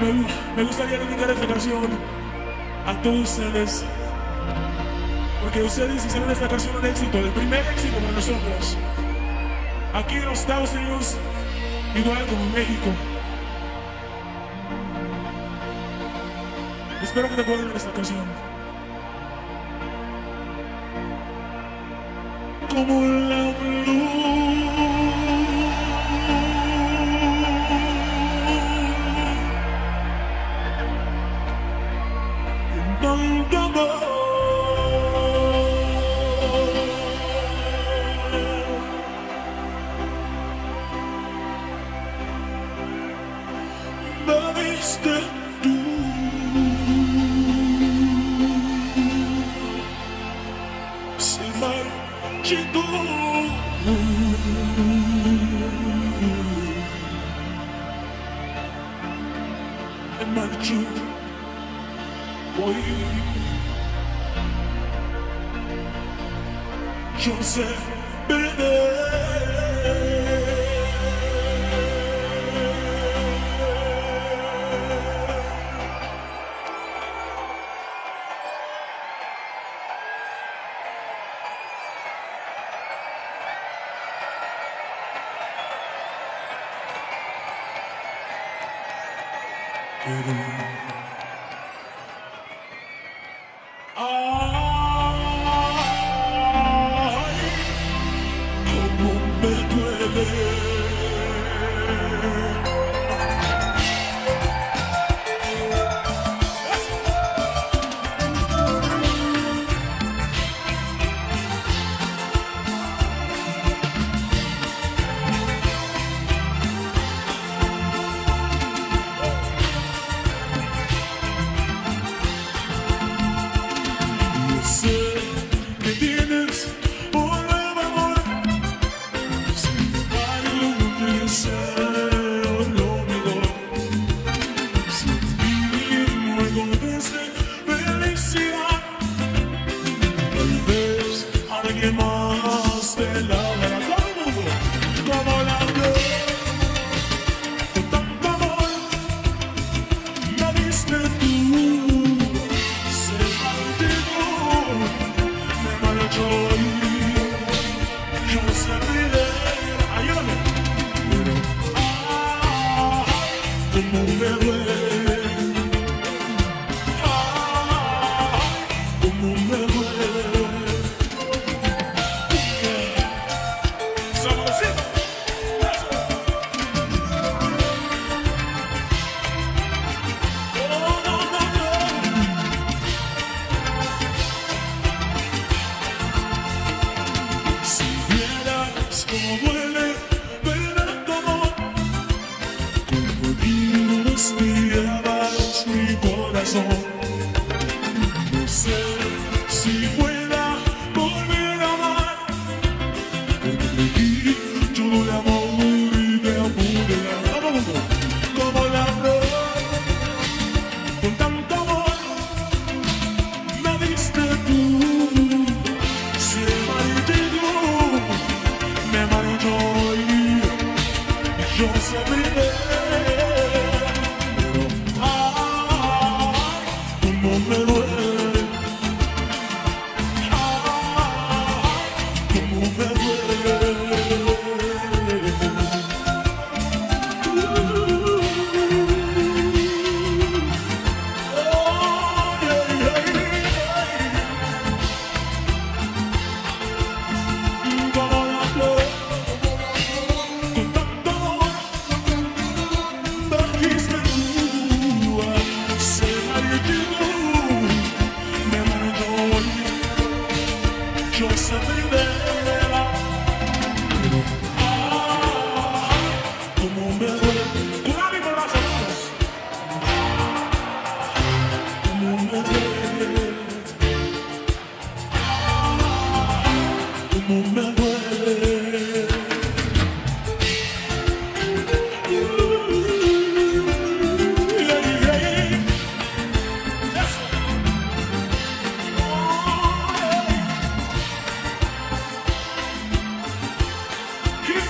Me, gustaría dedicar esta canción a todos ustedes. Porque ustedes hicieron esta canción un éxito, el primer éxito para nosotros. Aquí en los Estados Unidos, igual como en México. Espero que te acuerden de esta canción. Como la Diste tú. Se marchitó. Me marchó. Hoy yo sé Ay, cómo me duele. Ayúdame. Pero, ah, cómo me duele. Si pueda volver a amar, porque te di todo el amor y pude dar como la flor, con tanto amor me diste tú. Se marchitó, me marchó y yo sé perder.